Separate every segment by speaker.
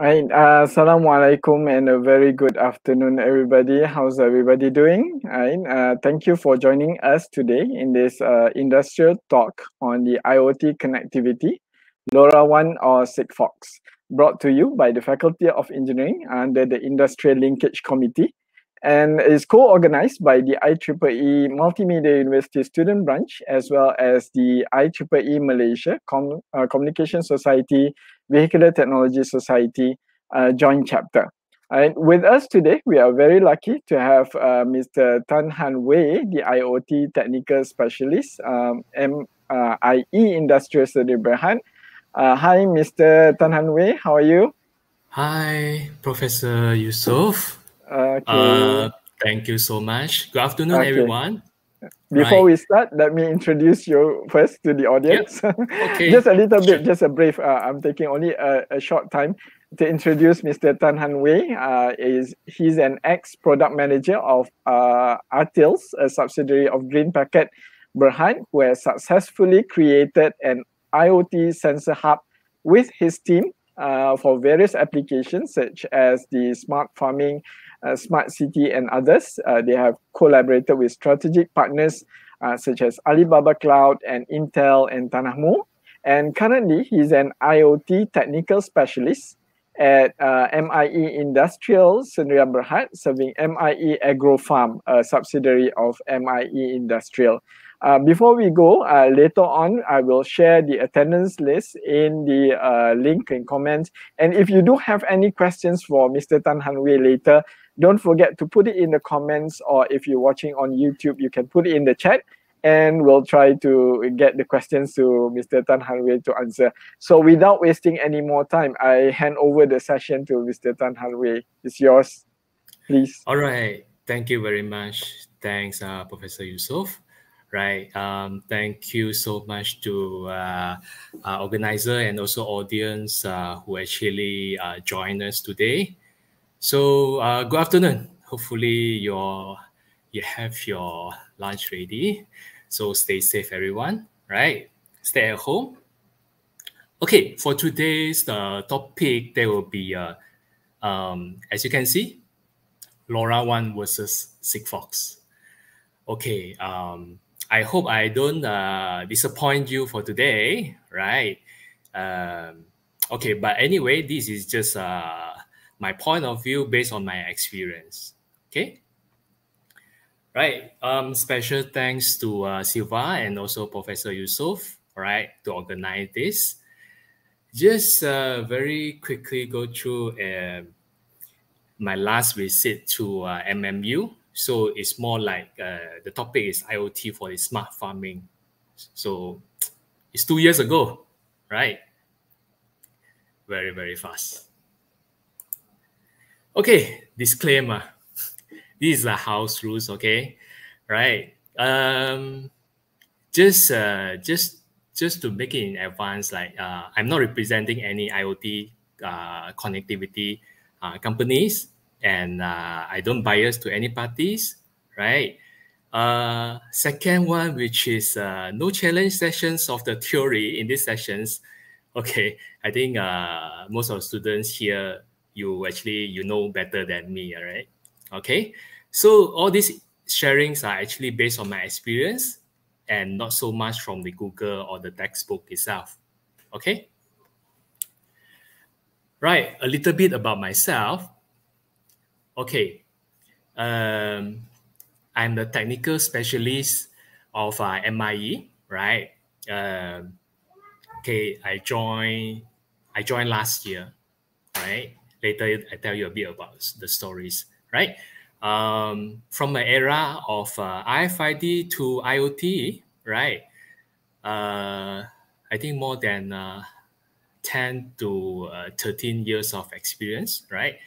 Speaker 1: Right. Uh, Assalamualaikum and a very good afternoon, everybody. How's everybody doing? Right. Uh, thank you for joining us today in this uh, industrial talk on the IoT connectivity, LoRaWAN or Sigfox, brought to you by the Faculty of Engineering under the Industrial Linkage Committee and is co-organized by the IEEE Multimedia University Student Branch as well as the IEEE Malaysia Com uh, Communication Society Vehicular Technology Society uh, joint chapter. And with us today, we are very lucky to have uh, Mr. Tan Han Wei, the IoT Technical Specialist, um, MIE uh, Industrial Study Berhad. Uh, hi, Mr. Tan Han Wei, how are you?
Speaker 2: Hi, Professor Yusuf.
Speaker 1: Okay.
Speaker 2: Uh, thank you so much. Good afternoon, okay. everyone.
Speaker 1: Before right. we start, let me introduce you first to the audience.
Speaker 2: Yep. Okay.
Speaker 1: just a little bit, just a brief. Uh, I'm taking only a, a, short time to introduce Mr. Tan Han Wei. Uh, is he's an ex product manager of uh, Atilze, a subsidiary of Green Packet Berhad, who has successfully created an IoT sensor hub with his team uh, for various applications such as the smart farming Smart City, and others. Uh, they have collaborated with strategic partners uh, such as Alibaba Cloud and Intel and Tanahmu. And currently, he's an IoT technical specialist at uh, MIE Industrial Sdn Berhad, serving MIE Agro Farm, a subsidiary of MIE Industrial. Uh, before we go, uh, later on, I will share the attendance list in the uh, link in comments. And if you do have any questions for Mr. Tan Han Wei later, don't forget to put it in the comments or if you're watching on YouTube, you can put it in the chat and we'll try to get the questions to Mr. Tan Han Wei to answer. So without wasting any more time, I hand over the session to Mr. Tan Han Wei. It's yours, please.
Speaker 2: All right. Thank you very much. Thanks, uh, Professor Yusuf. Right. Um, thank you so much to uh, uh, organizer and also audience uh, who actually uh, joined us today. So uh, good afternoon. Hopefully your you have your lunch ready. So stay safe, everyone. Right? Stay at home. Okay, for today's uh, topic, there will be, uh, um, as you can see, LoRaWAN versus Sigfox. Okay, um, I hope I don't uh, disappoint you for today, right? Um, okay, but anyway, this is just uh, my point of view based on my experience. Okay. Right. Um, special thanks to uh, Silva and also Professor Yusuf, right, to organize this. Just uh, very quickly go through uh, my last visit to uh, MMU. So it's more like uh, the topic is IoT for the smart farming. So it's two years ago, right? Very, very fast. Okay, disclaimer. These are house rules, okay? Right. Um just uh just just to make it in advance, like uh, I'm not representing any IoT uh, connectivity uh, companies, and uh, I don't bias to any parties, right? Uh, second one, which is uh, no challenge sessions of the theory in these sessions. Okay, I think uh, most of the students here you actually you know better than me, all right? Okay, so all these sharings are actually based on my experience and not so much from the Google or the textbook itself. Okay. Right, a little bit about myself. Okay, um, I'm the technical specialist of uh, MIE, right? Um, okay, I joined I joined last year, right? later I tell you a bit about the stories, right? Um, from the era of uh, RFID to IoT, right? Uh, I think more than uh, 10 to uh, 13 years of experience, right?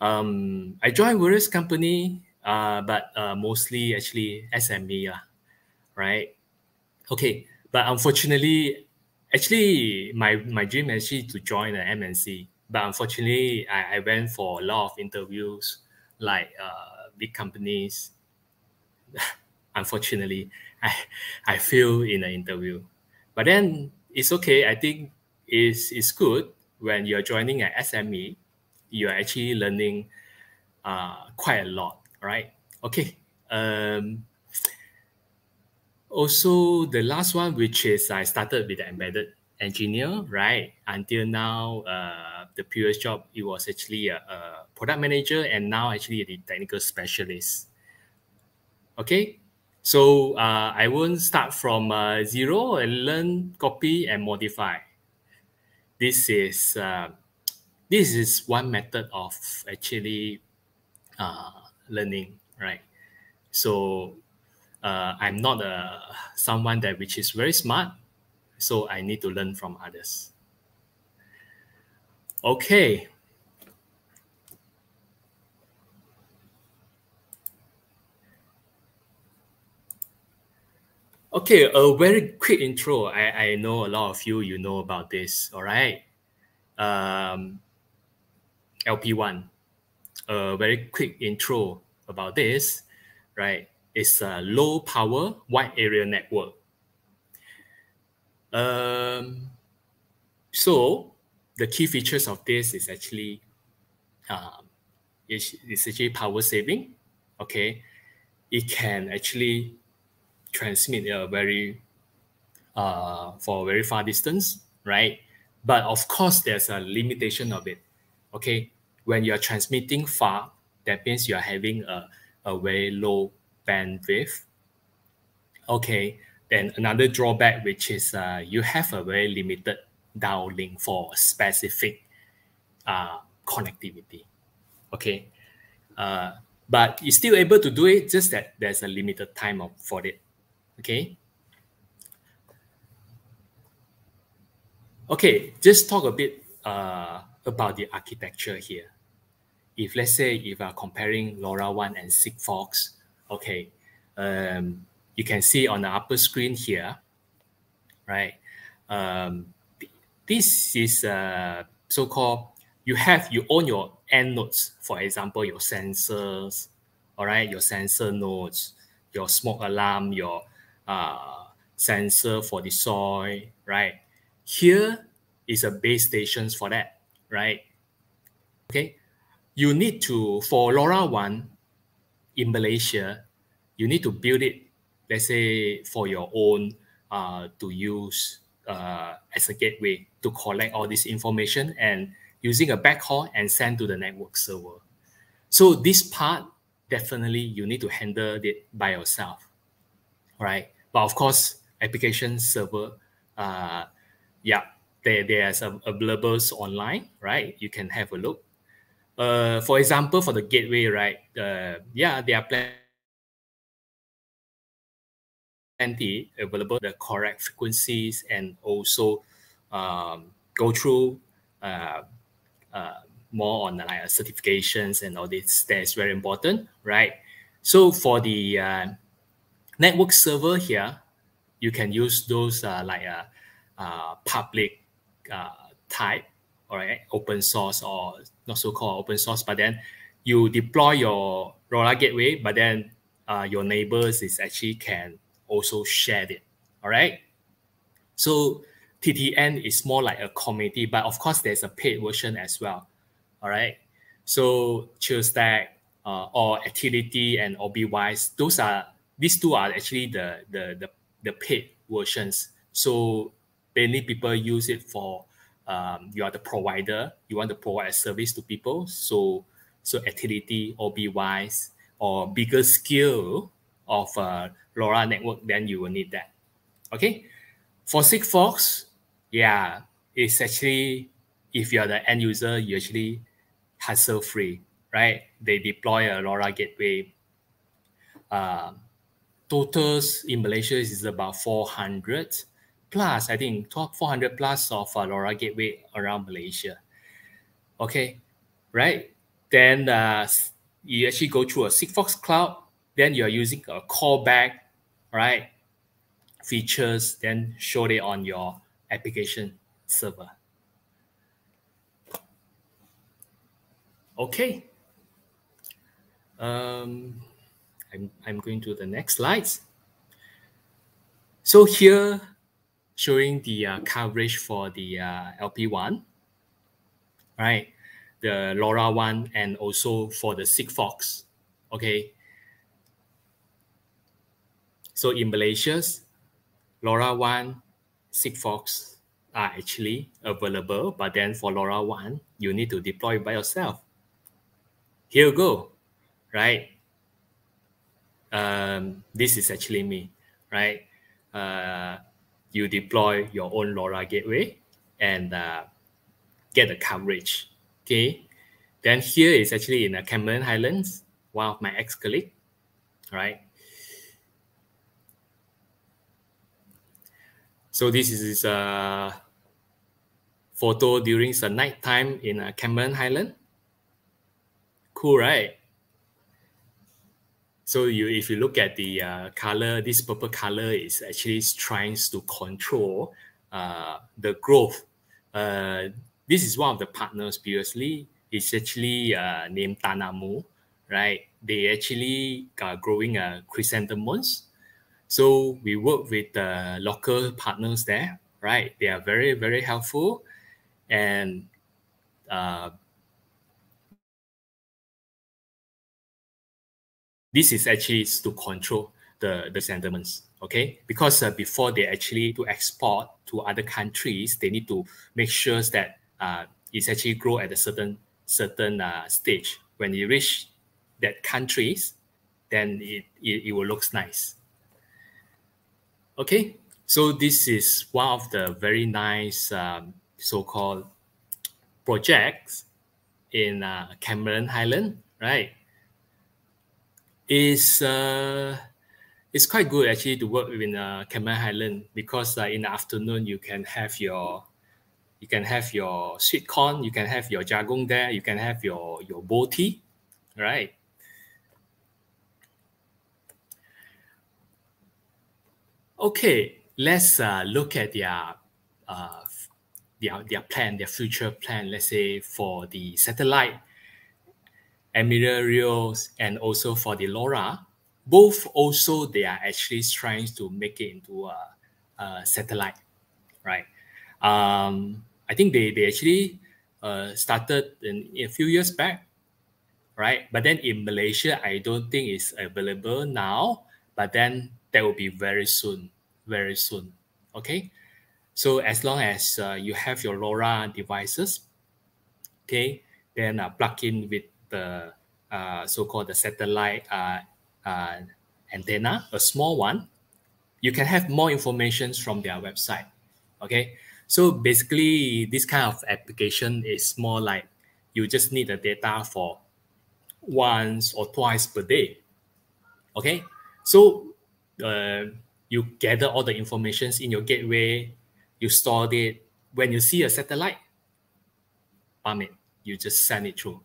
Speaker 2: Um, I joined various company, uh, but uh, mostly actually SME, right? Okay, but unfortunately, actually, my, my dream actually to join an MNC, but unfortunately, I, I went for a lot of interviews, like uh, big companies. unfortunately, I I failed in an interview, but then it's okay. I think it's it's good when you're joining an SME, you're actually learning uh, quite a lot, right? Okay. Um, also, the last one, which is I started with the embedded engineer, right? Until now, uh, the previous job, it was actually a, a product manager and now actually a technical specialist. Okay, so uh, I won't start from uh, zero and learn, copy, and modify. This is uh, this is one method of actually uh, learning, right? So uh, I'm not a someone that which is very smart, so I need to learn from others. Okay. Okay, a very quick intro. I, I know a lot of you, you know about this, all right? Um, LPWAN, a very quick intro about this, right? It's a low power wide area network. Um, so the key features of this is actually um, it's, it's actually power saving. Okay, it can actually transmit a very uh, for a very far distance, right? But of course, there's a limitation of it. Okay, when you are transmitting far, that means you are having a, a very low bandwidth. Okay, then another drawback, which is uh, you have a very limited downlink for specific uh, connectivity. Okay, uh, but you're still able to do it, just that there's a limited time of, for it. Okay. Okay, just talk a bit uh, about the architecture here. If let's say if I'm comparing LoRaWAN and Sigfox, okay, um, you can see on the upper screen here, right? Um, this is uh, so-called, you have, you own your end nodes, for example, your sensors, all right, your sensor nodes, your smoke alarm, your uh, sensor for the soil, right? Here is a base stations for that, right? Okay, you need to, for LoRaWAN in Malaysia, you need to build it, let's say for your own uh, to use uh, as a gateway to collect all this information and using a backhaul and send to the network server. So this part, definitely you need to handle it by yourself, right? But of course, application server, uh, yeah, there, there's available online, right? You can have a look. Uh, for example, for the gateway, right? Uh, yeah, there are plenty available, the correct frequencies, and also um, go through uh, uh, more on like certifications and all this. That is very important, right? So for the uh, network server here, you can use those uh, like a, public type, all right, open source or not so called open source, but then you deploy your LoRa gateway, but then uh, your neighbors is actually can also share it, all right? So TTN is more like a community, but of course there's a paid version as well, all right? So ChirpStack uh, or Actility and OrbiWise, those are these two are actually the, the, the, the paid versions. So many people use it for um, you are the provider, you want to provide a service to people. So so Actility or be wise or bigger scale of uh, LoRa network, then you will need that. Okay. For Sigfox, yeah, it's actually if you're the end user, you actually hassle free, right? They deploy a LoRa gateway. Uh, totals in Malaysia is about 400 plus, I think 400 plus of uh, LoRa gateway around Malaysia. Okay, right? Then uh, you actually go through a Sigfox cloud, then you're using a callback, right? Features, then show it on your application server. Okay. Um, I'm, I'm going to the next slides. So here, showing the uh, coverage for the uh, LPWAN. right? The LoRaWAN and also for the Sigfox, okay? So in Malaysia, one, Sigfox are actually available, but then for LoRaWAN, you need to deploy by yourself. Here you go, right? Um, this is actually me, right? Uh, you deploy your own LoRa gateway and uh, get the coverage. Okay. Then here is actually in the Cameron Highlands, one of my ex-colleague, right? So this is a photo during the night time in uh, Cameron Highland. Cool, right? So you, if you look at the uh, color, this purple color is actually trying to control uh, the growth. Uh, this is one of the partners previously. It's actually uh, named Tanahmu, right? They actually are growing uh, chrysanthemums. So we work with the local partners there, right? They are very, very helpful. And this is actually to control the, the sentiments, okay? Because uh, before they actually to export to other countries, they need to make sure that uh, it's actually grow at a certain certain uh, stage. When you reach that countries, then it, it, it will looks nice. Okay, so this is one of the very nice um, so-called projects in uh, Cameron Highland, right? Is uh, it's quite good actually to work in uh, Cameron Highland because uh, in the afternoon you can have your you can have your sweet corn, you can have your jagung there, you can have your your bo tea, right? Okay, let's uh, look at their uh, their their plan, their future plan. Let's say for the satellite Emirarios and also for the LoRa, both also they are actually trying to make it into a, a satellite, right? Um, I think they, they actually uh, started in, in, a few years back, right? But then in Malaysia, I don't think it's available now, but then that will be very soon, very soon, okay? So as long as uh, you have your LoRa devices, okay, then uh, plug in with the uh, so-called the satellite uh, uh, antenna, a small one, you can have more information from their website. Okay, so basically, this kind of application is more like you just need the data for once or twice per day. Okay, so uh, you gather all the informations in your gateway, you store it. When you see a satellite, bam it, you just send it through.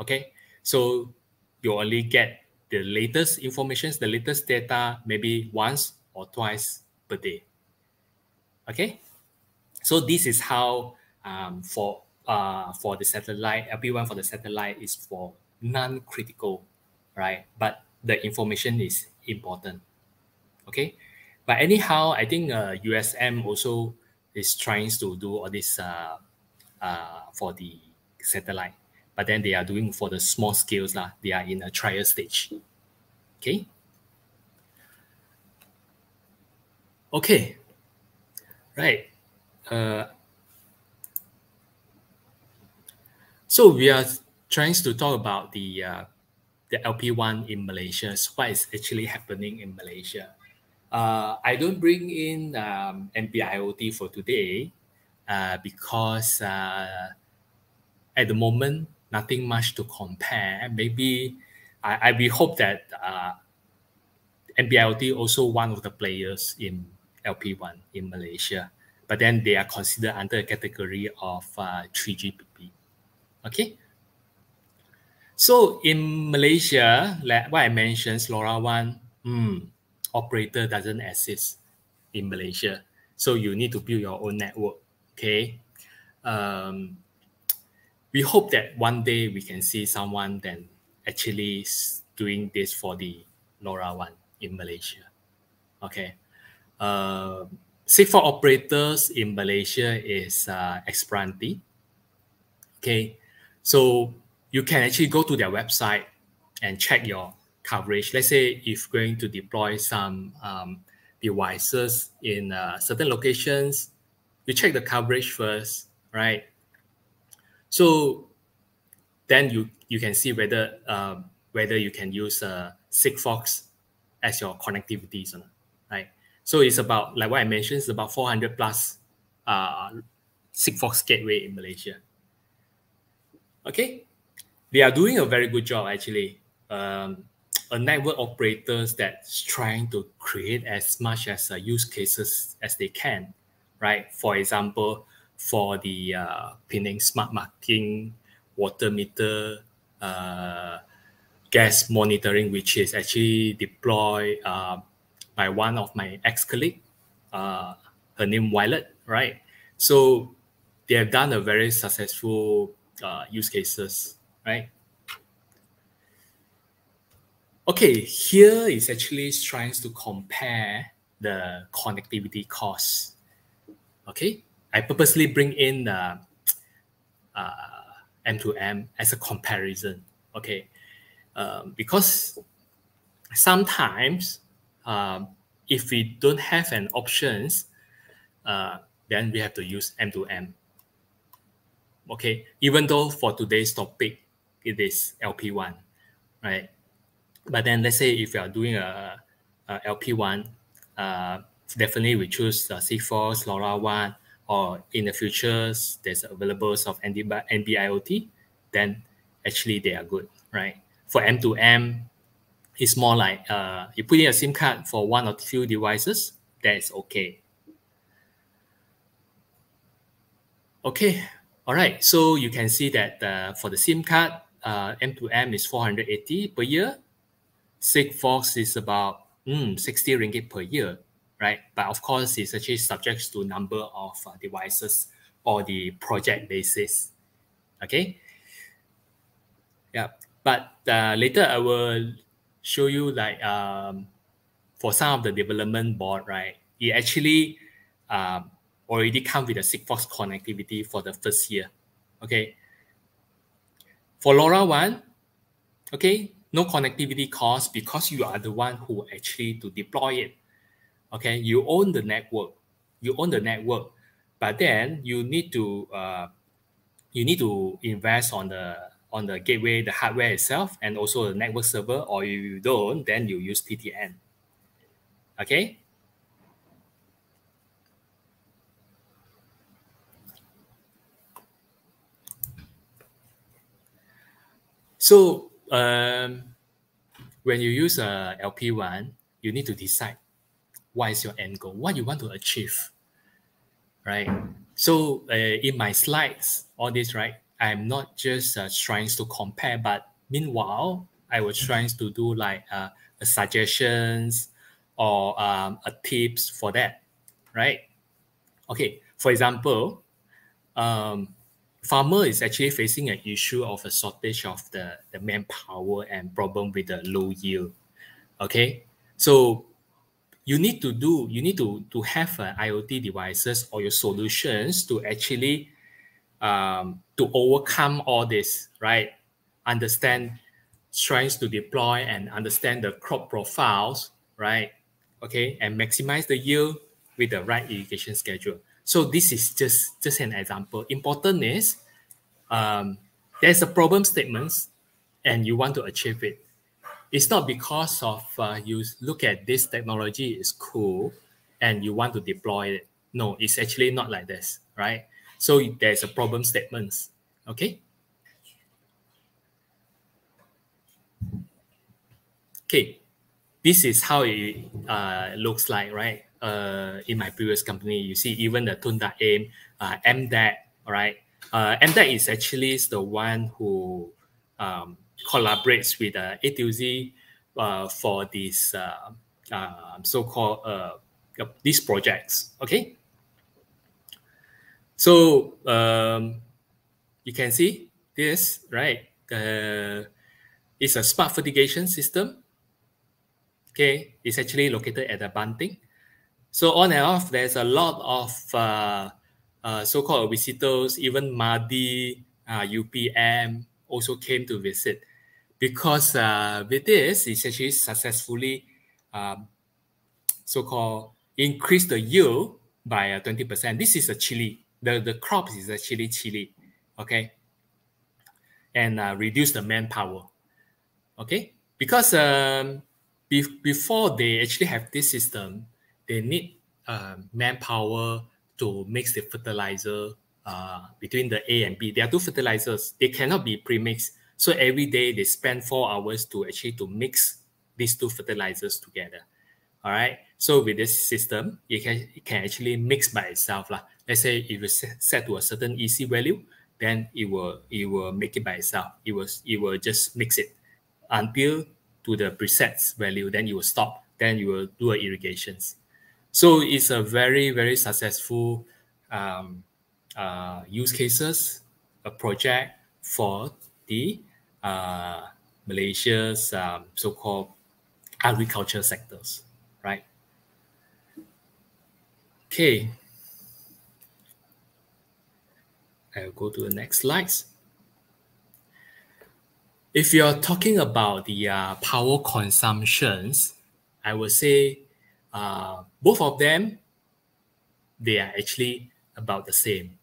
Speaker 2: Okay, so you only get the latest informations, the latest data, maybe once or twice per day. Okay, so this is how um, for uh, for the satellite, LPWAN for the satellite is for non-critical, right? But the information is important. Okay, but anyhow, I think uh, USM also is trying to do all this uh, uh, for the satellite but then they are doing for the small scales lah. They are in a trial stage. Okay. Okay. Right. Uh, so we are trying to talk about the uh, the LPWAN in Malaysia. So what is actually happening in Malaysia? Uh, I don't bring in um, NB-IoT for today uh, because uh, at the moment nothing much to compare. Maybe I, I we hope that uh, NB-IoT also one of the players in LPWAN in Malaysia, but then they are considered under a category of uh, 3GPP. Okay. So in Malaysia, like what I mentioned, LoRaWAN mm, operator doesn't exist in Malaysia. So you need to build your own network. Okay. Um, we hope that one day we can see someone then actually doing this for the LoRaWAN in Malaysia. Okay. Uh, Sigfox operators in Malaysia is uh, Xperanti. Okay, so you can actually go to their website and check your coverage. Let's say if going to deploy some um, devices in uh, certain locations, you check the coverage first, right? So then you you can see whether uh, whether you can use uh, Sigfox as your connectivity right? So it's about like what I mentioned, it's about 400 plus uh, Sigfox gateway in Malaysia. Okay, they are doing a very good job actually. Um, a network operators that's trying to create as much as uh, use cases as they can, right? For example, for the uh, Penang smart marking, water meter, uh, gas monitoring, which is actually deployed uh, by one of my ex-colleague, uh, her name Violet, right? So they have done a very successful uh, use cases, right? Okay, here is actually trying to compare the connectivity costs. Okay, I purposely bring in the uh, M2M as a comparison. Okay, um, because sometimes um, if we don't have an options, uh, then we have to use M2M. Okay, even though for today's topic it is LPWAN, right? But then let's say if you are doing a, a LPWAN, uh, definitely we choose uh, Sigfox, LoRaWAN, or in the future there's available of NB-IoT, then actually they are good, right? For M2M, it's more like uh, you put in a SIM card for one or two devices, that is okay. Okay, all right. So you can see that uh, for the SIM card, uh, M2M is 480 per year. Sigfox is about mm, 60 ringgit per year, right? But of course, it's actually subject to number of uh, devices or the project basis. Okay. Yeah. But uh, later I will show you like um, for some of the development board, right? It actually um, already come with a Sigfox connectivity for the first year. Okay. For LoRaWAN, okay, no connectivity cost because you are the one who actually to deploy it. Okay, you own the network, you own the network, but then you need to uh, you need to invest on the on the gateway, the hardware itself, and also the network server. Or if you don't, then you use TTN. Okay. So um, when you use a LPWAN, you need to decide what is your end goal, what you want to achieve, right? So uh, in my slides, all this, right, I'm not just uh, trying to compare, but meanwhile, I was trying to do like uh, suggestions or um, a tips for that, right? Okay, for example, um, farmer is actually facing an issue of a shortage of the, the manpower and problem with the low yield. Okay, so you need to do you need to to have uh, IoT devices or your solutions to actually um, to overcome all this, right? Understand strengths to deploy and understand the crop profiles, right? Okay, and maximize the yield with the right irrigation schedule. So this is just, just an example. Important is um, there's a problem statements and you want to achieve it. It's not because of uh, you look at this technology is cool and you want to deploy it. No, it's actually not like this, right? So there's a problem statements, okay? Okay, this is how it uh, looks like, right? uh, in my previous company, you see even the Tunda AIM, uh, MDEC, right? Uh, MDEC is actually the one who um, collaborates with uh, Atilze uh, for these uh, uh, so-called uh, these projects. Okay. So um, you can see this, right? Uh, it's a smart fertigation system. Okay, it's actually located at the Banting. So on and off, there's a lot of uh, uh, so-called visitors, even MARDI, UPM also came to visit because uh, with this, it's actually successfully um, so-called increase the yield by uh, 20%. This is a chili. The, the crop is actually chili, chili, okay? And uh, reduce the manpower, okay? Because um, be before they actually have this system, they need uh, manpower to mix the fertilizer uh, between the A and B. They are two fertilizers. They cannot be pre-mixed. So every day they spend four hours to actually to mix these two fertilizers together. All right. So with this system, it can, it can actually mix by itself. Lah. Let's say if you set, to a certain EC value, then it will it will make it by itself. It will it will just mix it until to the presets value. Then you will stop. Then you will do irrigations. So it's a very very successful um, uh, use cases, a project for the uh, Malaysia's um, so-called agriculture sectors, right? Okay. I'll go to the next slides. If you're talking about the uh, power consumptions, I would say uh, both of them, they are actually about the same.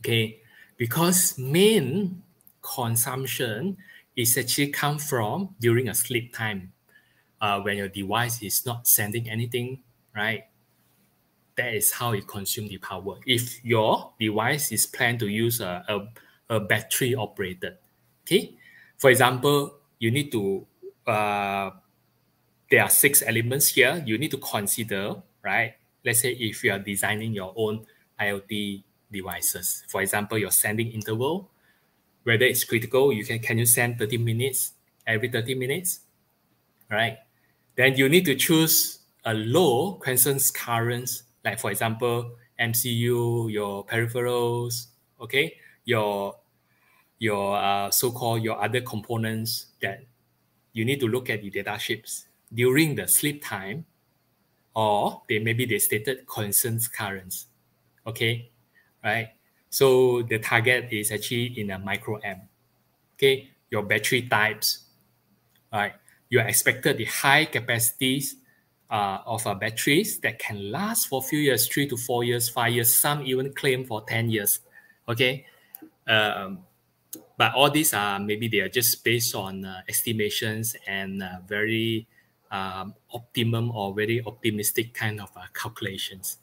Speaker 2: Okay, because main consumption is actually come from during a sleep time uh, when your device is not sending anything, right? That is how it consumes the power. If your device is planned to use a, a, a battery operated, okay? For example, you need to, uh, there are six elements here you need to consider, right? Let's say if you are designing your own IoT devices, for example, your sending interval, whether it's critical, you can, can you send 30 minutes every 30 minutes, right? Then you need to choose a low quiescence currents, like for example, MCU, your peripherals, okay, your your uh, so-called your other components that you need to look at the datasheets during the sleep time, or they maybe they stated quiescence currents, okay, right? So the target is actually in a micro amp, okay. Your battery types, right? you are expected the high capacities uh, of uh, batteries that can last for a few years, three to four years, five years, some even claim for 10 years. Okay. Um, but all these are maybe they are just based on uh, estimations and uh, very um, optimum or very optimistic kind of uh, calculations.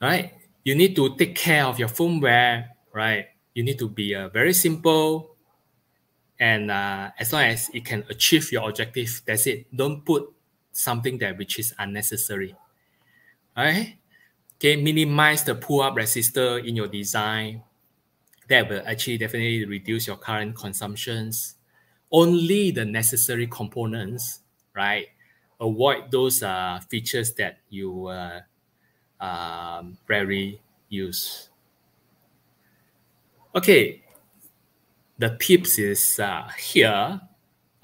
Speaker 2: Right? You need to take care of your firmware, right? You need to be uh, very simple, and uh, as long as it can achieve your objective that's it. Don't put something that which is unnecessary. Right okay minimize the pull up resistor in your design. That will actually definitely reduce your current consumptions. Only the necessary components right avoid those uh, features that you uh, um, use okay the tips is uh, here.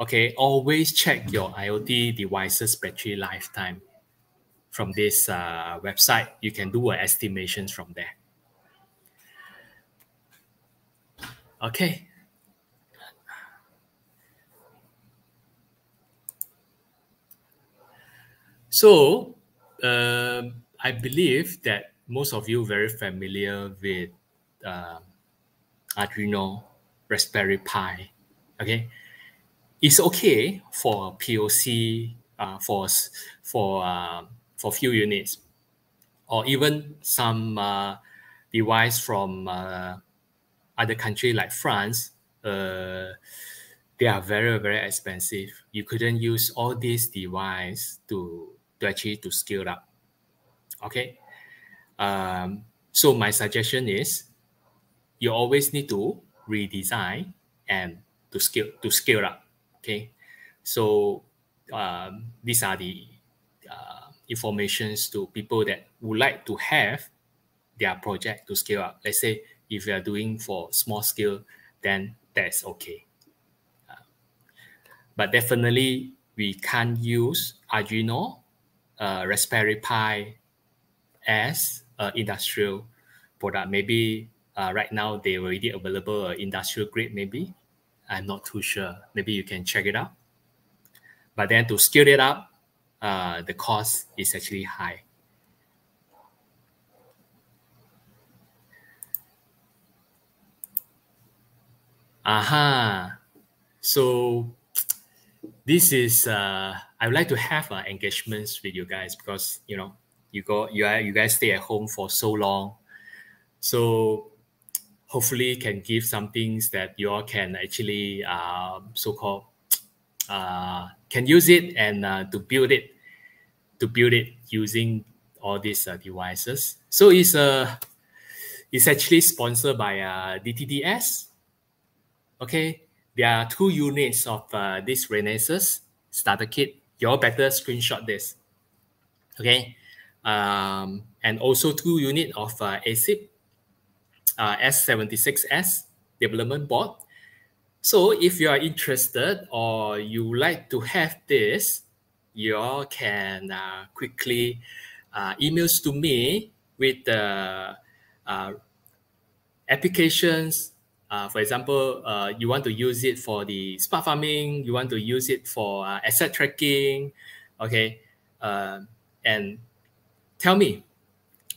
Speaker 2: Okay, always check your IoT devices battery lifetime from this uh, website. You can do an estimations from there. Okay. So uh, I believe that most of you very familiar with uh, Arduino Raspberry Pi. Okay, it's okay for POC uh, for for uh, for few units, or even some uh, device from uh, other country like France. Uh, they are very very expensive. You couldn't use all these device to to actually to scale up. Okay, um, so my suggestion is you always need to redesign and to scale to scale up. Okay, so um, these are the uh, informations to people that would like to have their project to scale up. Let's say if you are doing for small scale, then that's okay. Uh, but definitely we can't use Arduino, uh, Raspberry Pi as an industrial product. Maybe uh, right now they already available uh, industrial grade maybe. I'm not too sure. Maybe you can check it out. But then to scale it up, uh, the cost is actually high. Aha. So this is uh, I would like to have uh, engagements with you guys because you know you go you are, you guys stay at home for so long, so hopefully can give some things that you all can actually uh, so called uh, can use it and uh, to build it to build it using all these uh, devices. So it's a it's actually sponsored by uh, DTDS Okay, there are two units of uh, this Renaissance starter kit. You all better screenshot this. Okay, um, and also two unit of uh, AcSiP uh, S76S development board. So if you are interested or you like to have this, you all can uh, quickly uh, emails to me with the uh, applications uh, for example, uh, you want to use it for the smart farming, you want to use it for asset tracking, okay, and tell me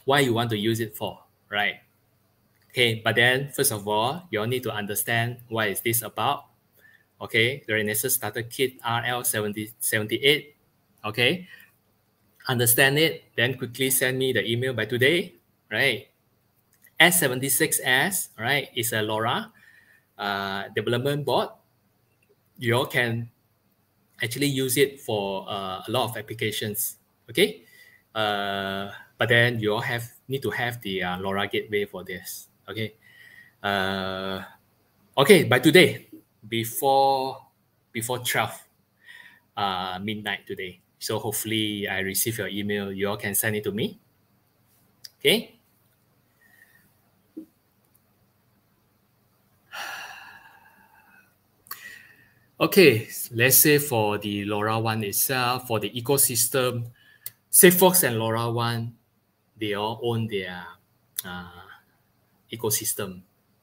Speaker 2: why you want to use it for, right? Okay, but then first of all, you all need to understand what is this about. Okay, the Renesas Starter Kit RL7078. Okay, understand it, then quickly send me the email by today, right? S76S, right, is a LoRa uh, development board. You all can actually use it for uh, a lot of applications, okay? Uh, but then you all have need to have the uh, LoRa gateway for this, okay? Uh, okay, by today, before before 12 uh, midnight today. So hopefully I receive your email. You all can send it to me. Okay. Okay, let's say for the LoRa one itself, for the ecosystem, Sigfox and LoRaWAN, they all own their uh, ecosystem.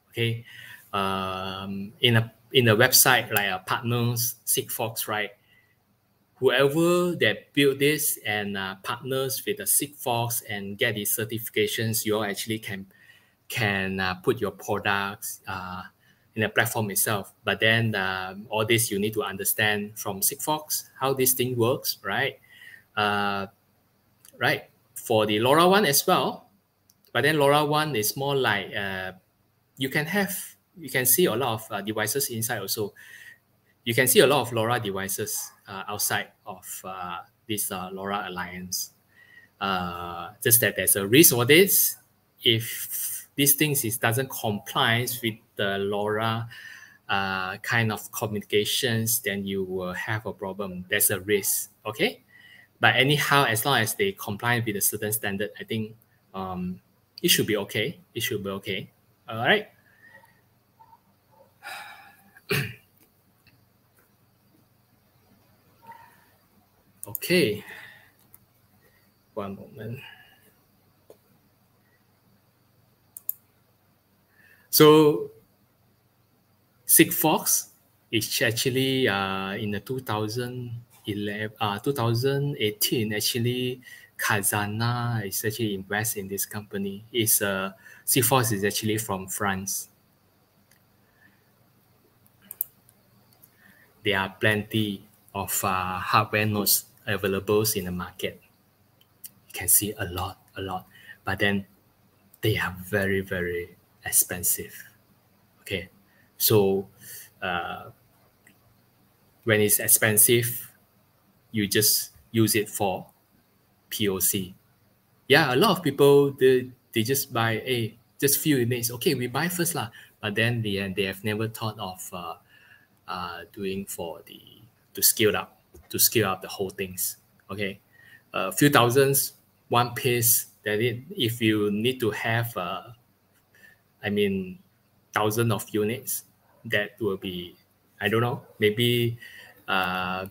Speaker 2: Okay, um, in a in a website like a partners Sigfox, right? Whoever that build this and uh, partners with the Sigfox and get the certifications, you all actually can can uh, put your products uh, in the platform itself. But then um, all this you need to understand from Sigfox how this thing works, right? Uh, right. For the LoRaWAN as well, but then LoRaWAN is more like uh, you can have you can see a lot of uh, devices inside also. You can see a lot of LoRa devices uh, outside of uh, this uh, LoRa alliance. Uh, just that there's a risk for this. If these things is doesn't comply with the LoRa kind of communications, then you will have a problem. There's a risk, okay? But anyhow, as long as they comply with a certain standard, I think um, it should be okay. It should be okay. All right. okay. One moment. So Sigfox is actually uh, in the 2011, uh, 2018, actually Khazanah is actually invest in this company. Is uh, Sigfox is actually from France. There are plenty of uh, hardware nodes available in the market. You can see a lot, a lot, but then they are very, very expensive. Okay, so uh, when it's expensive, you just use it for POC. Yeah, a lot of people they, they just buy a just few units. Okay, we buy first lah. But then the end they have never thought of uh, uh, doing for the to scale up to scale up the whole things. Okay, a few thousands, one piece. That it if you need to have uh, I mean, thousand of units, that will be, I don't know, maybe uh,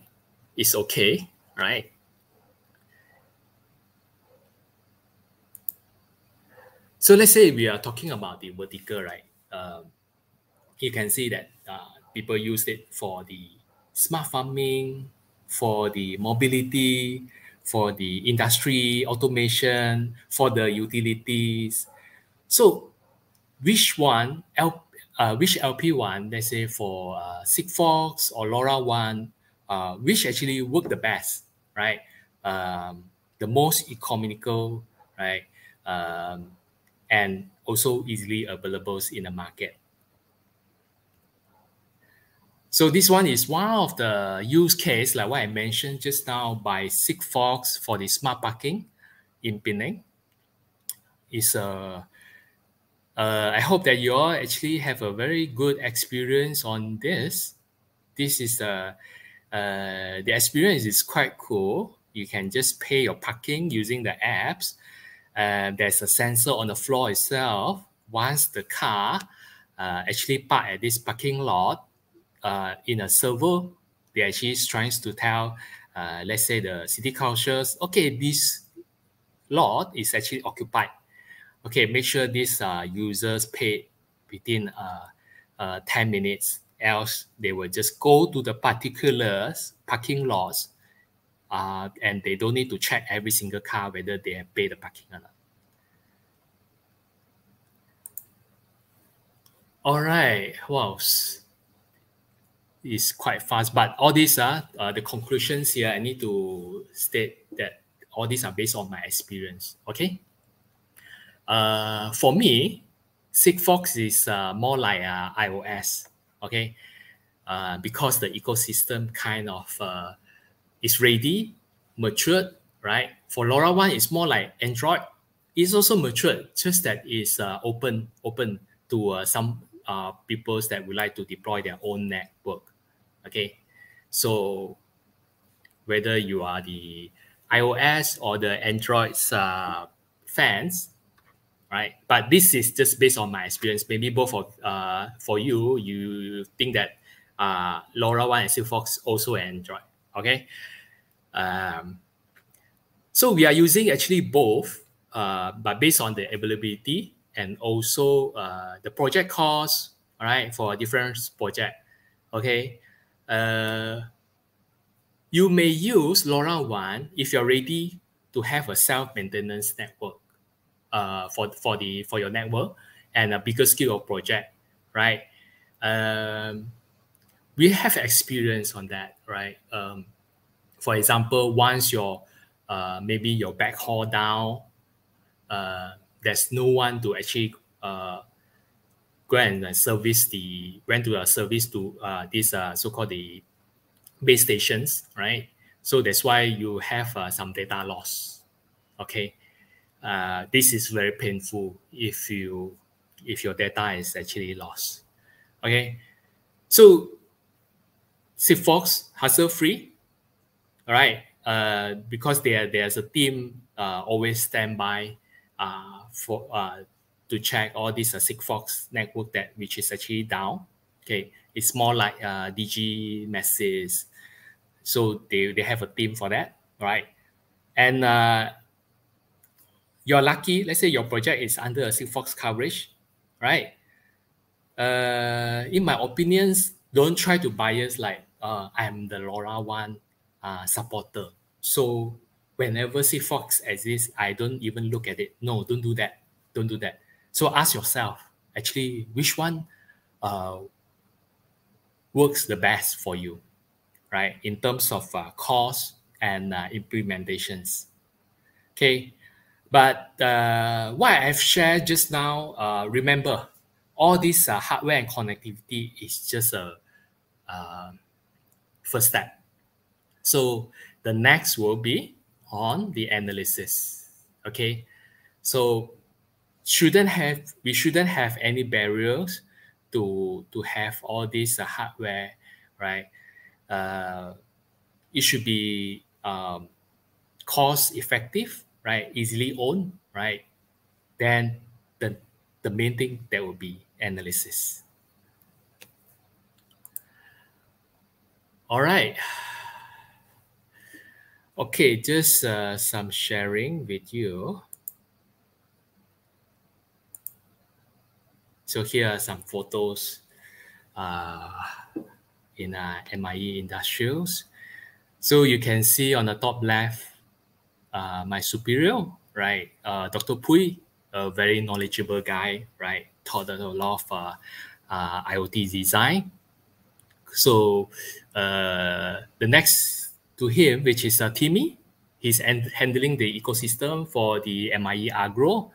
Speaker 2: it's okay, right? So let's say we are talking about the vertical, right? Um, you can see that uh, people use it for the smart farming, for the mobility, for the industry automation, for the utilities. So which one, L, uh, which LPWAN, let's say for uh, Sigfox or LoRaWAN, uh, which actually work the best, right? Um, the most economical, right? Um, and also easily available in the market. So this one is one of the use case, like what I mentioned just now by Sigfox for the smart parking in Penang. Is a uh, I hope that you all actually have a very good experience on this. This is a uh, the experience is quite cool. You can just pay your parking using the apps. Uh, there's a sensor on the floor itself. Once the car uh, actually park at this parking lot uh, in a server, they actually trying to tell, uh, let's say the city councils, okay, this lot is actually occupied. Okay, make sure these uh, users pay within uh, uh, 10 minutes else they will just go to the particulars parking lots uh, and they don't need to check every single car whether they have paid the parking or not. All right, wow, it's quite fast, but all these are uh, the conclusions here. I need to state that all these are based on my experience. Okay. Uh, for me, Sigfox is uh, more like uh, iOS okay? Uh, because the ecosystem kind of uh, is ready matured right? For LoRaWAN, it's more like android. It's also matured just that it's uh, open open to uh, some uh, people that would like to deploy their own network okay? So whether you are the ios or the androids uh, fans right? But this is just based on my experience. Maybe both of uh, for you, you think that uh, One and Sigfox also Android, okay? Um, so we are using actually both, uh, but based on the availability and also uh, the project cost, all right, for different project, okay? Uh, you may use LoRaWAN if you're ready to have a self-maintenance network uh, for for the for your network and a bigger scale of project, right? Um, we have experience on that, right? Um, for example, once your uh, maybe your backhaul down, uh, there's no one to actually uh, go and service the rent to a service to uh, these uh, so-called the base stations, right? So that's why you have uh, some data loss. Okay, uh, this is very painful if you if your data is actually lost. Okay, so Sigfox hassle free. All right, uh, because there there's a team uh, always standby uh, for uh, to check all these uh, Sigfox network that which is actually down. Okay, it's more like uh, DG messages, so they, they have a team for that, right? And uh, you're lucky, let's say your project is under a Sigfox coverage, right? Uh, in my opinions, don't try to bias like uh, I'm the LoRaWAN uh, supporter. So whenever Sigfox exists, I don't even look at it. No, don't do that. Don't do that. So ask yourself, actually, which one uh, works the best for you, right? In terms of uh, cost and uh, implementations. Okay, but uh, what I've shared just now, uh, remember, all this uh, hardware and connectivity is just a uh, first step. So the next will be on the analysis. Okay, so shouldn't have we shouldn't have any barriers to to have all this uh, hardware, right? Uh, it should be um, cost effective right, easily owned, right, then the, the main thing that will be analysis. All right. Okay, just uh, some sharing with you. So here are some photos uh, in uh, MIE Industrials. So you can see on the top left, uh, my superior, right, uh, Dr. Pui, a very knowledgeable guy, right, taught a lot of uh, uh, IoT design. So the next to him, which is uh, Timmy, he's handling the ecosystem for the MIE Agro.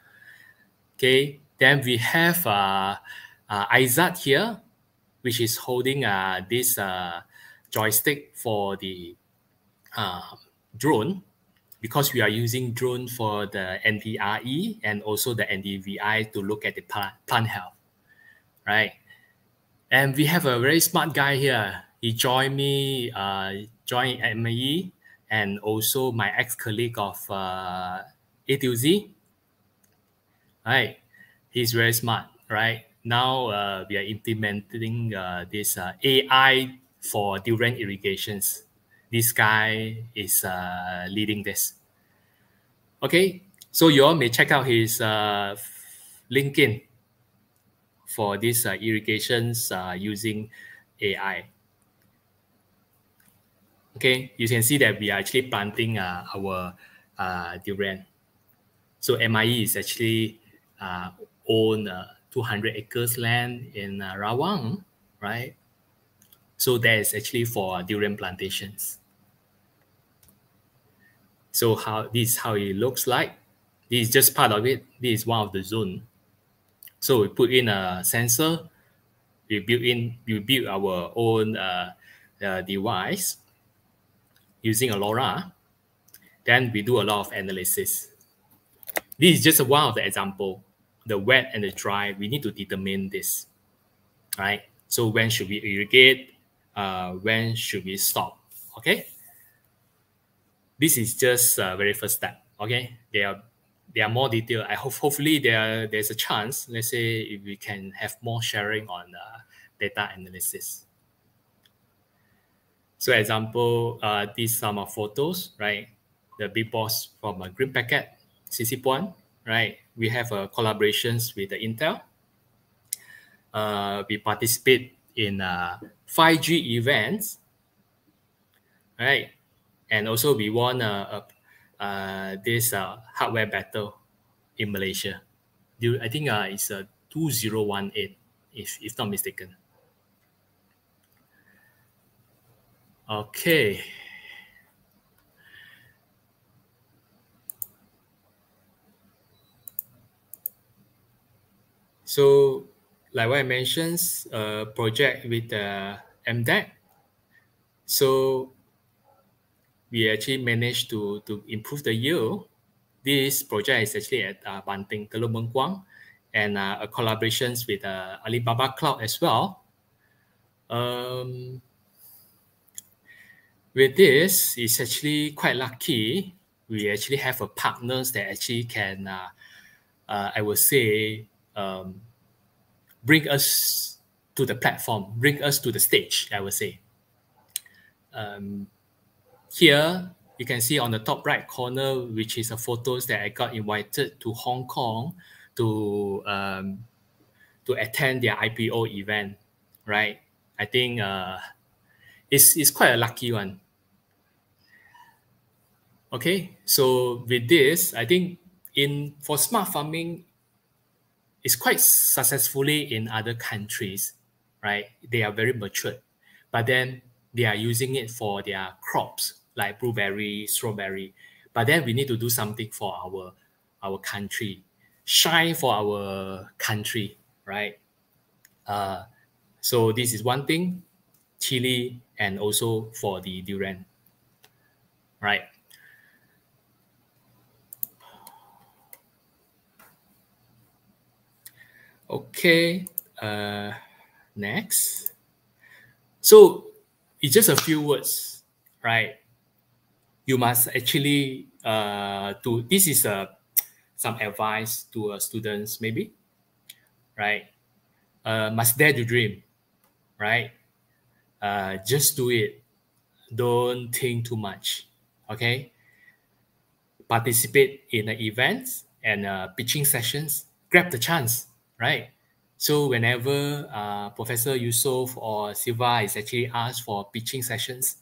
Speaker 2: Okay, then we have uh, Aizat here, which is holding this joystick for the drone because we are using drone for the NDRE and also the NDVI to look at the plant health, right? And we have a very smart guy here. He joined me, uh, joined ME, and also my ex-colleague of uh, Atilze. Right, he's very smart, right? Now uh, we are implementing uh, this uh, AI for durian irrigations this guy is uh, leading this. Okay, so you all may check out his uh, LinkedIn for these uh, irrigations uh, using AI. Okay, you can see that we are actually planting uh, our uh, durian. So MIE is actually own uh, 200 acres land in Rawang, right? So that is actually for durian plantations. So how this is how it looks like. This is just part of it. This is one of the zone. So we put in a sensor. We build in. We build our own uh, uh, device using a LoRa. Then we do a lot of analysis. This is just one of the example. The wet and the dry. We need to determine this, right? So when should we irrigate? Uh, when should we stop? Okay this is just a very first step. Okay, there are there are more detail. I hope hopefully there there's a chance. Let's say if we can have more sharing on uh, data analysis. So example, uh, these some of photos, right? The big boss from a green packet, CC Puan, right? We have a uh, collaborations with the Intel. Uh, we participate in uh, 5G events, right? And also we won a, uh, this uh, hardware battle in Malaysia. I think uh, it's a 2018, if, if not mistaken. Okay. So, like what I mentioned, a project with the MDEC. So we actually managed to, to improve the yield. This project is actually at uh, Banting, Teluk Bengkuang, and uh, a collaboration with uh, Alibaba Cloud as well. Um, with this, it's actually quite lucky. We actually have a partners that actually can, uh, uh, I would say, um, bring us to the platform, bring us to the stage, I would say. Um, here, you can see on the top right corner, which is a photos that I got invited to Hong Kong to um, to attend their IPO event, right? I think uh, it's, it's quite a lucky one. Okay, so with this, I think in for smart farming, it's quite successfully in other countries, right? They are very mature, but then they are using it for their crops, like blueberry, strawberry. But then we need to do something for our our country, shine for our country, right? Uh, so this is one thing, chili, and also for the durian, right? Okay, uh, next. So it's just a few words, right? You must actually uh, do this is a uh, some advice to uh, students maybe right? Uh, must dare to dream right? Uh, just do it. Don't think too much okay? Participate in the events and uh, pitching sessions. Grab the chance right? So whenever uh, Professor Yusuf or Siva is actually asked for pitching sessions,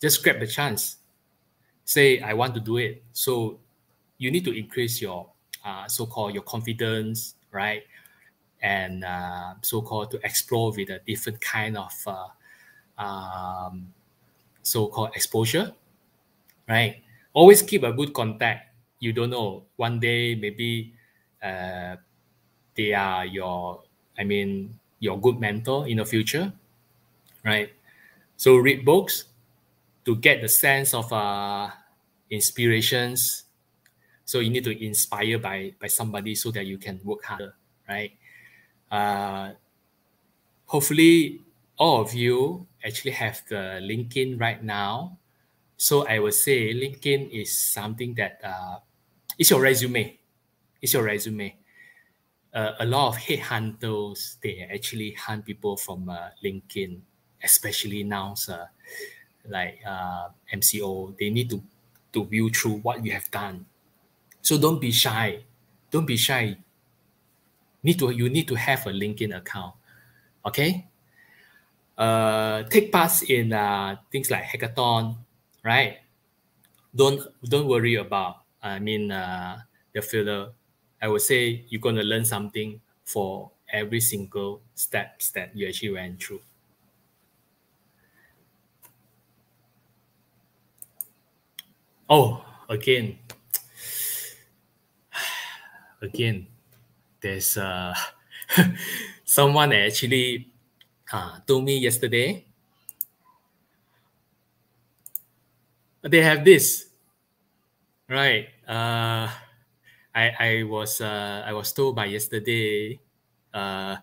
Speaker 2: just grab the chance. Say, I want to do it. So you need to increase your uh, so-called your confidence, right? And uh, so-called to explore with a different kind of uh, um, so-called exposure, right? Always keep a good contact. You don't know one day maybe uh, they are your, I mean, your good mentor in the future, right? So read books to get the sense of uh, inspirations. So you need to inspire by by somebody so that you can work harder, right? Uh, hopefully, all of you actually have the LinkedIn right now. So I would say LinkedIn is something that uh, it's your resume. It's your resume. Uh, a lot of headhunters they actually hunt people from uh, LinkedIn, especially now, uh, like uh, MCO. They need to to view through what you have done. So don't be shy. Don't be shy. Need to you need to have a LinkedIn account. Okay. Uh, take part in uh, things like hackathon, right? Don't don't worry about. I mean, uh, the filler. I would say you're gonna learn something for every single steps that you actually went through. Oh, again, again, there's uh, someone actually uh, told me yesterday. They have this, right? Uh, I I was uh, I was told by yesterday. Uh,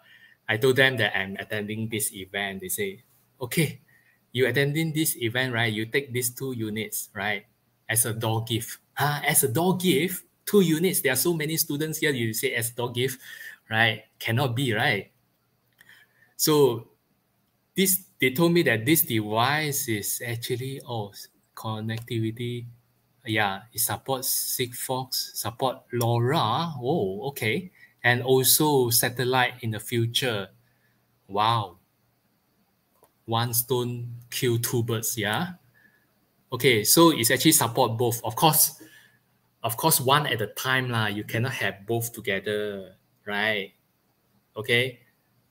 Speaker 2: I told them that I'm attending this event. They say, okay, you attending this event, right? You take these two units, right? As a door gift. Uh, as a door gift, two units. There are so many students here. You say as door gift, right? Cannot be, right? So this they told me that this device is actually oh connectivity. Yeah, it supports Sigfox, support LoRa. Oh, okay. And also satellite in the future. Wow. One stone kill two birds, yeah. Okay, so it's actually support both. Of course, of course, one at a time lah. You cannot have both together, right? Okay,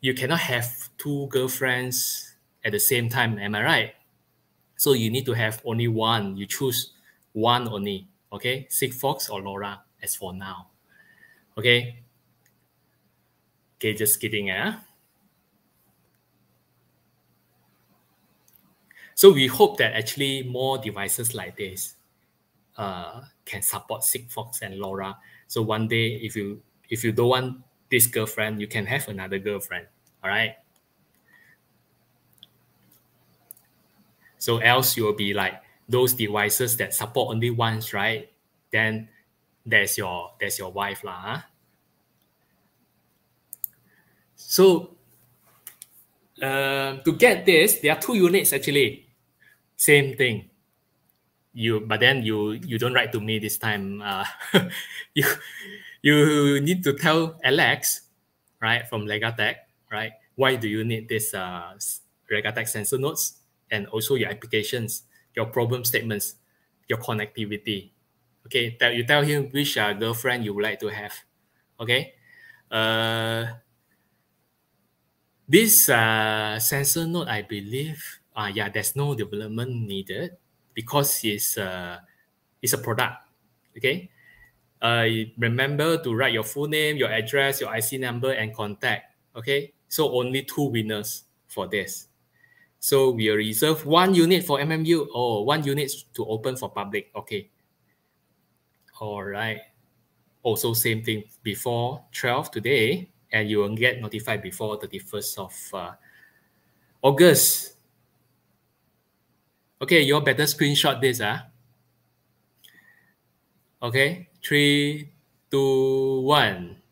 Speaker 2: you cannot have two girlfriends at the same time. Am I right? So you need to have only one. You choose one only. Okay, Sigfox or LoRa as for now. Okay. Okay, just kidding, eh? So we hope that actually more devices like this uh, can support Sigfox and LoRa. So one day, if you if you don't want this girlfriend, you can have another girlfriend. All right. So else you will be like those devices that support only once, right? Then there's your there's your wife lah. Huh? So uh, to get this, there are two units actually same thing. You but then you you don't write to me this time uh, you you need to tell alex right from legatech right why do you need this uh, legatech sensor nodes and also your applications your problem statements your connectivity. Okay that you tell him which uh, girlfriend you would like to have. Okay? Uh, this uh, sensor node i believe uh, yeah, there's no development needed because it's, uh, it's a product. Okay. Uh, remember to write your full name, your address, your IC number, and contact. Okay. So only two winners for this. So we reserve one unit for MMU or one unit to open for public. Okay. All right. Also same thing before 12 today, and you will get notified before 31st of uh, August. Okay, you better screenshot this. Ah. Okay, three, two, one.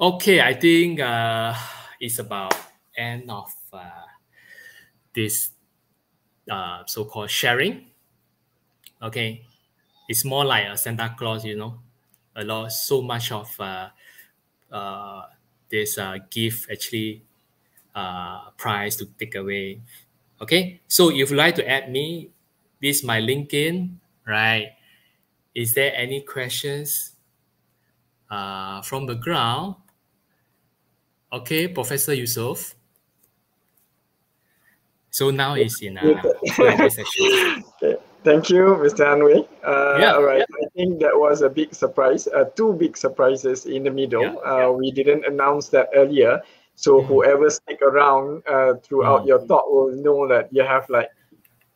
Speaker 2: Okay, I think uh, it's about end of uh, this uh, so-called sharing. Okay, it's more like a Santa Claus, you know, a lot, so much of uh, uh, this uh, gift actually uh, prize to take away. Okay, so if you like to add me, this is my LinkedIn, right? Is there any questions uh, from the ground? Okay, Professor Yusuf. So now it's in a
Speaker 1: session. Thank you, Mr. Han Wei. Uh, yeah, all right. Yeah. I think that was a big surprise. Uh, two big surprises in the middle. Yeah, uh, we didn't announce that earlier. So whoever stick around uh, throughout mm. your talk will know that you have like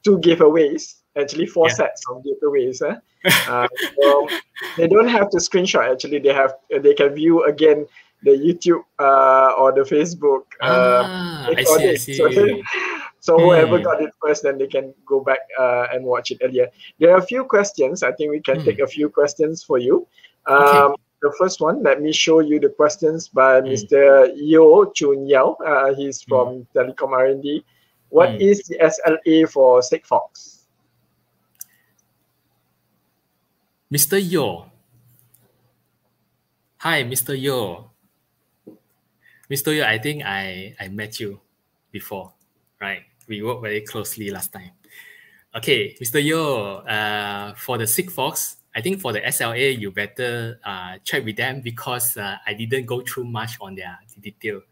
Speaker 1: two giveaways, actually four sets of giveaways. Eh? Uh, so they don't have to screenshot. Actually, they have they can view again the YouTube uh, or the Facebook.
Speaker 2: ah, I see, I see. So,
Speaker 1: So whoever mm. got it first, then they can go back uh, and watch it earlier. There are a few questions. I think we can mm. take a few questions for you. Um, okay. The first one, let me show you the questions by mm. Mr. Yo Chun Yao. Uh, he's from Telecom R&D. What hmm. is the SLA for Sigfox?
Speaker 2: Mr. Yo. Hi, Mr. Yo. Mr. Yo, I think I, I met you before right? We worked very closely last time. Okay, Mr. Yo, uh, for the Sigfox, I think for the SLA, you better uh, check with them because uh, I didn't go through much on their detail.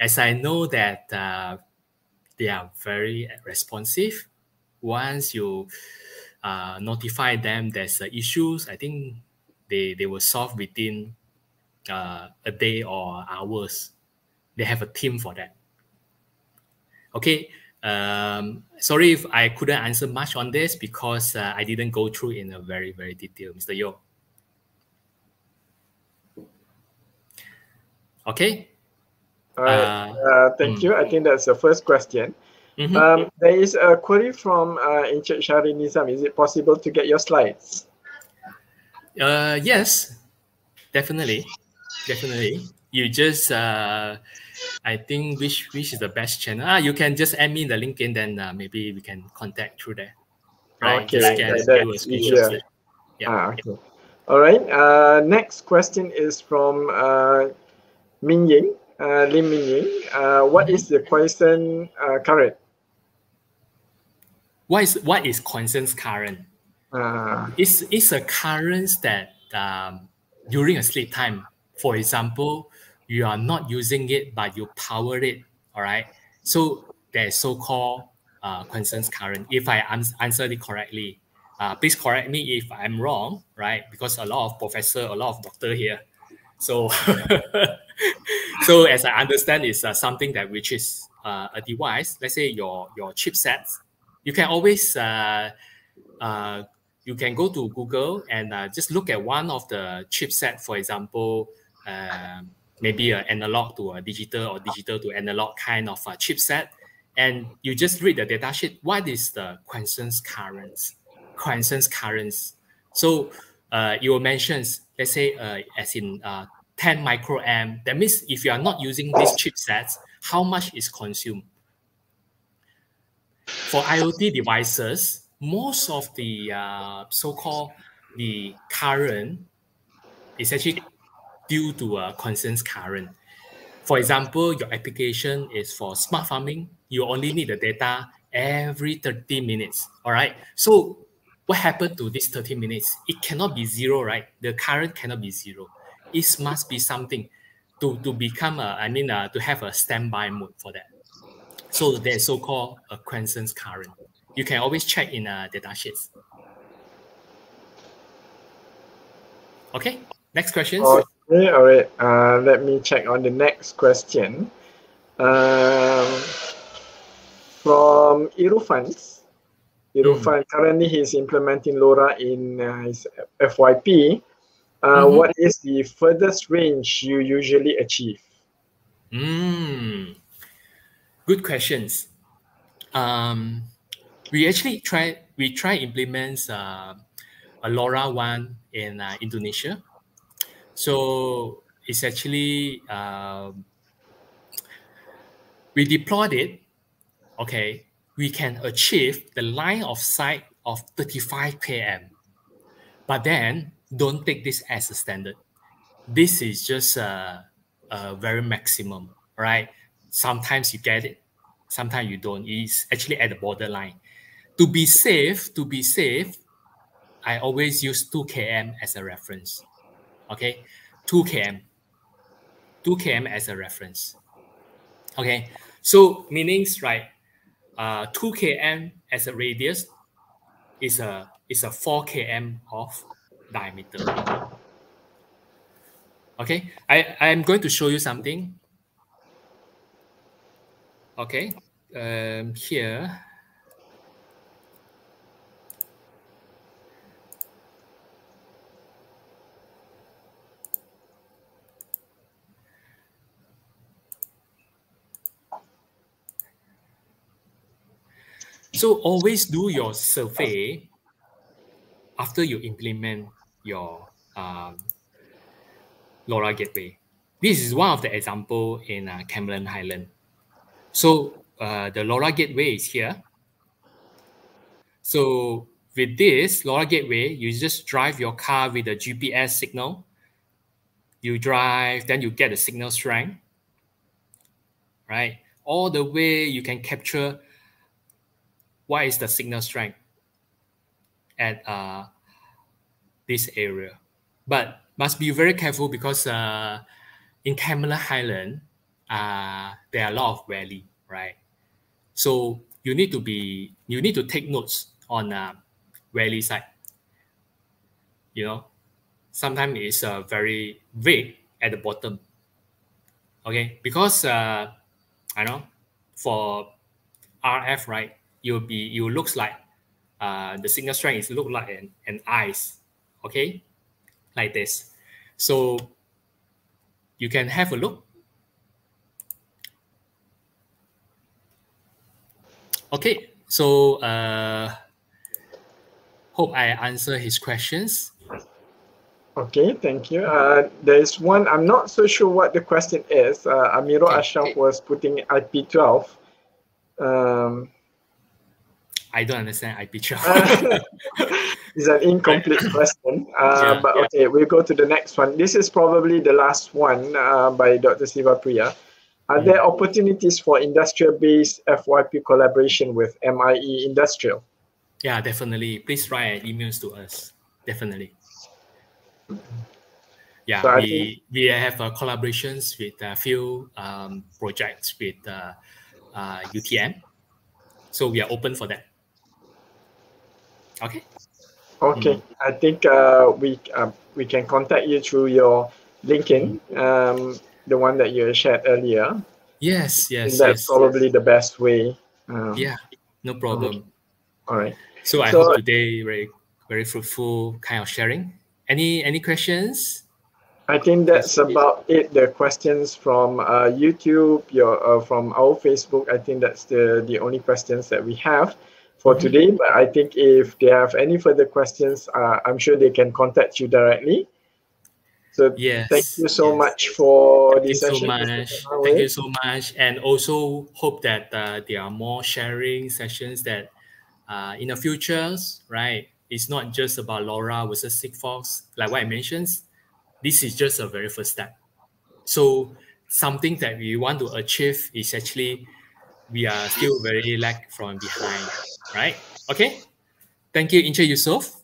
Speaker 2: As I know that uh, they are very responsive. Once you uh, notify them there's issues, I think they, they will solve within uh, a day or hours. They have a team for that. Okay. Um, sorry if I couldn't answer much on this because uh, I didn't go through in a very, very detail, Mr. Yo. Okay.
Speaker 1: All right. Uh, uh, thank mm. you. I think that's the first question. Mm -hmm. um, there is a query from uh, Encik Shari Nizam. Is it possible to get your slides?
Speaker 2: Uh, yes, definitely. Definitely. You just uh, I think which which is the best channel. Ah, you can just add me in the LinkedIn, then uh, maybe we can contact through there.
Speaker 1: Right? Okay, just scan, that's easier. Yeah. Ah, okay. All right. Uh, next question is from uh, Min Ying, uh, Lim Min Ying. Uh, what is the quiescent uh, current?
Speaker 2: What is what is quiescent current? Uh, it's it's a current that um, during a sleep time. For example, you are not using it, but you power it. All right. So there's so-called uh, current. If I answered it correctly, uh, please correct me if I'm wrong, right? Because a lot of professor, a lot of doctor here. So, so as I understand, it's uh, something that which is uh, a device. Let's say your your chipsets. You can always uh, uh, you can go to Google and uh, just look at one of the chipset, for example, um, maybe an analog to a digital or digital to analog kind of a chipset. And you just read the data sheet. What is the quiescent currents? Quiescent currents. So uh, you mentions, let's say, uh, as in uh, 10 microamp. That means if you are not using these chipsets, how much is consumed? For IoT devices, most of the uh, so-called the current is actually due to a quiescent current. For example, your application is for smart farming. You only need the data every 30 minutes. All right. So what happened to this 30 minutes? It cannot be zero, right? The current cannot be zero. It must be something to, to become a, I mean, uh, to have a standby mode for that. So there's so-called a quiescent current. You can always check in uh, data sheets. Okay, next questions.
Speaker 1: Okay, all right. Uh, let me check on the next question. Um, from Irufan. Irufan, mm. currently he's implementing LoRa in uh, his FYP. Uh, mm-hmm. What is the furthest range you usually achieve?
Speaker 2: Mm. Good questions. Um, we actually try we try implements uh, a LoRaWAN in uh, Indonesia so it's actually um, we deployed it. Okay, we can achieve the line of sight of 35 km. But then don't take this as a standard. This is just uh, a very maximum, right? Sometimes you get it, sometimes you don't. It's actually at the borderline. To be safe, to be safe, I always use 2 km as a reference. Okay, 2 km. 2 km as a reference. Okay, so meanings right, uh, 2 km as a radius is a is a 4 km of diameter. Okay, I, I'm going to show you something. Okay, um, here. So always do your survey after you implement your um, LoRa gateway. This is one of the example in uh, Cameron Highland. So uh, the LoRa gateway is here. So with this LoRa gateway, you just drive your car with a GPS signal. You drive, then you get the signal strength, right? All the way you can capture what is the signal strength at uh, this area. But must be very careful because uh, in Cameron Highland, uh, there are a lot of valley, right? So you need to be you need to take notes on uh, valley side. You know, sometimes it's uh, very vague at the bottom. Okay, because uh, I know for RF, right? You'll be you looks like uh, the signal strength is look like an, an ice. Okay, like this. So you can have a look. Okay, so uh, hope I answer his questions.
Speaker 1: Okay, thank you. Uh, there is one, I'm not so sure what the question is. Uh, Amiro okay, Ashraf was putting IP12. Um,
Speaker 2: I don't understand IP12.
Speaker 1: it's an incomplete question. Uh, yeah, but yeah. okay, we'll go to the next one. This is probably the last one uh, by Dr. Siva Priya. Are mm. there opportunities for industrial-based FYP collaboration with MIE Industrial?
Speaker 2: Yeah, definitely. Please write emails to us. Definitely. Yeah, so we, we have uh, collaborations with a few um, projects with UTM. Uh, so we are open for that. Okay.
Speaker 1: Okay. I think uh, we uh, we can contact you through your LinkedIn, um, the one that you shared earlier.
Speaker 2: Yes, yes.
Speaker 1: that's
Speaker 2: yes,
Speaker 1: probably
Speaker 2: yes.
Speaker 1: the best way.
Speaker 2: Um, yeah, no problem.
Speaker 1: Okay. All right.
Speaker 2: So I so, hope today very very fruitful kind of sharing. Any any questions?
Speaker 1: I think that's about it. The questions from uh, YouTube, your uh, from our Facebook. I think that's the the only questions that we have for today. But I think if they have any further questions, uh, I'm sure they can contact you directly. So yes, thank you so yes. much for
Speaker 2: thank this session. So much. Thank you so much, and also hope that uh, there are more sharing sessions that uh, in the futures, right? It's not just about LoRa versus Sigfox, like what I mentioned. This is just a very first step. So something that we want to achieve is actually we are still very lag from behind, right? Okay. Thank you, Encik Yusof.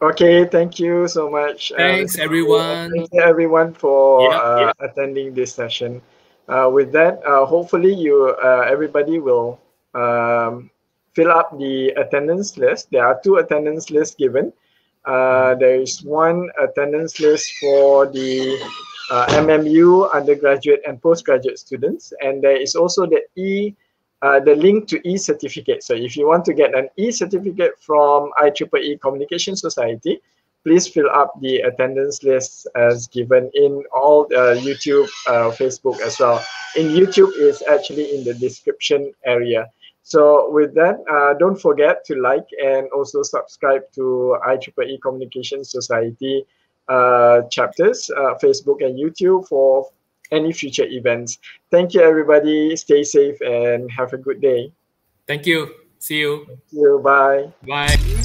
Speaker 1: Okay, thank you so much.
Speaker 2: Uh, Thanks, uh, everyone.
Speaker 1: Thank you, everyone, for yep, uh, yep. attending this session. Uh, with that, uh, hopefully, you uh, everybody will um, fill up the attendance list. There are two attendance lists given. there is one attendance list for the MMU undergraduate and postgraduate students, and there is also the E uh, the link to e-certificate. So if you want to get an e-certificate from IEEE Communication Society, please fill up the attendance list as given in all uh, YouTube, uh, Facebook as well. In YouTube is actually in the description area. So with that, uh, don't forget to like and also subscribe to IEEE Communication Society uh, chapters, uh, Facebook and YouTube for any future events. Thank you, everybody. Stay safe and have a good day.
Speaker 2: Thank you. See you.
Speaker 1: Thank you. Bye.
Speaker 2: Bye.